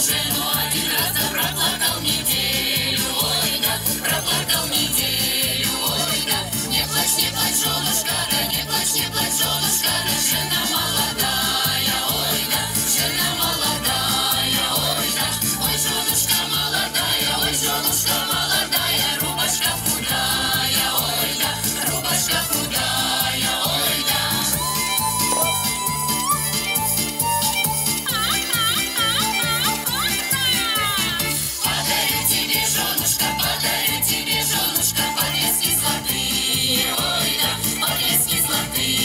жену один раз, да проплакал неделю, ой, неделю. Не плачь, не плачь, be